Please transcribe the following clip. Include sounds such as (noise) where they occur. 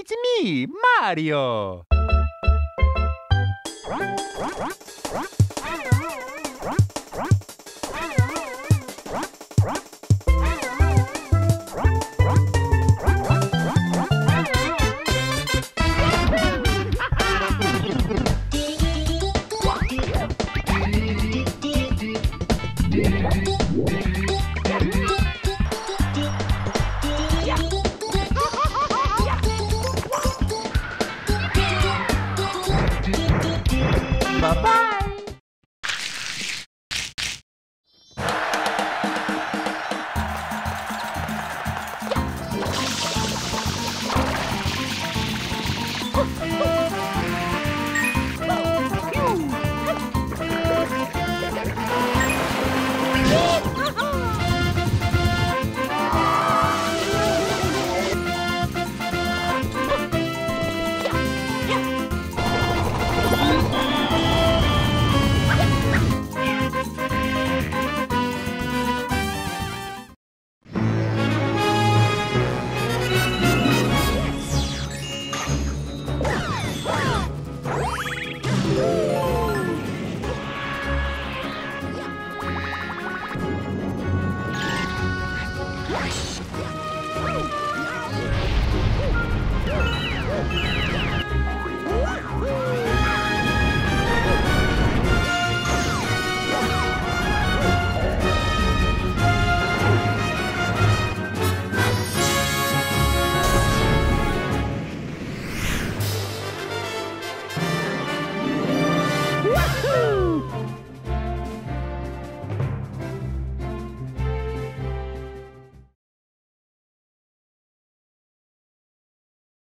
It's me, Mario! Oh, (laughs) Yes.